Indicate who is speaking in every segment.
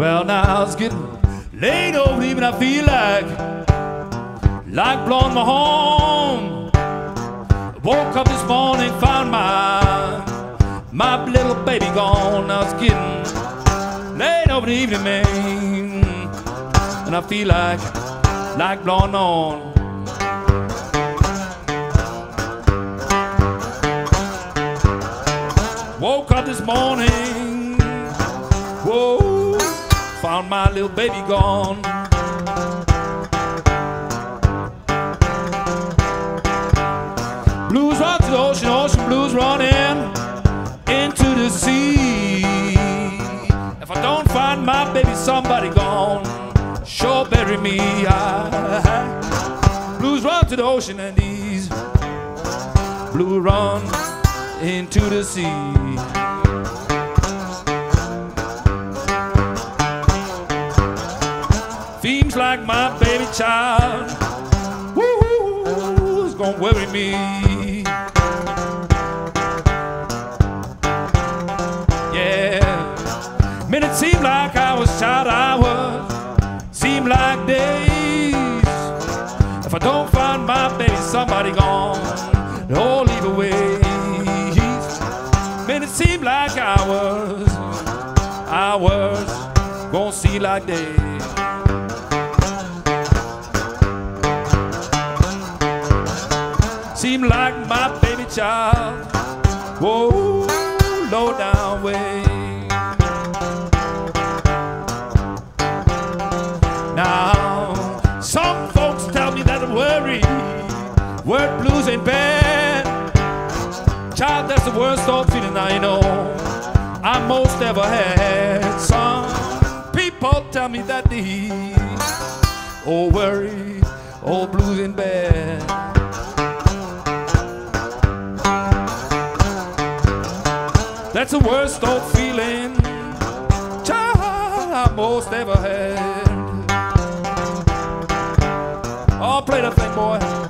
Speaker 1: Well, now it's getting late over even I feel like like blowing my horn. Woke up this morning, found my my little baby gone. Now it's getting late over the evening, man, and I feel like like blowing on. Woke up this morning, found my little baby gone. Blues run to the ocean, ocean blues running into the sea. If I don't find my baby, somebody gone, sure bury me. Blues run to the ocean and these blue run into the sea. Seems like my baby child woo, is gonna worry me. Yeah, man, it seemed like I was child was, seemed like days. If I don't find my baby, somebody gone, oh, leave away. Man, it seemed like I was, I was gonna see like days. Child, whoa, low down way. Now, some folks tell me that I'm worried, word blues ain't bad. Child, that's the worst old feeling I know I most ever had. Some people tell me that the old worry, old blues ain't bad. That's the worst old feeling child I most ever had. Oh, play the thing, boy.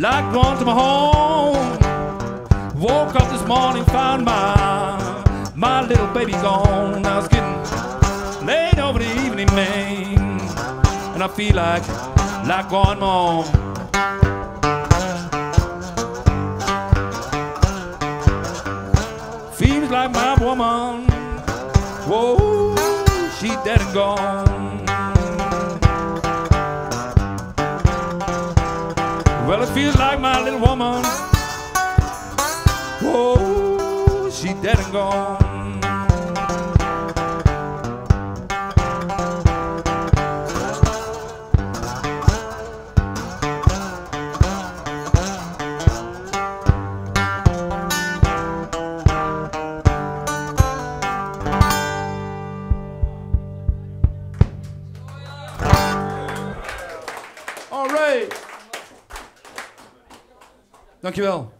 Speaker 1: Like going to my home. Woke up this morning, found my my little baby gone. Now it's getting late over the evening, man, and I feel like like going home. Feels like my woman, whoa, she dead and gone. Well, it feels like my little woman. Whoa, she dead and gone.
Speaker 2: Dankjewel.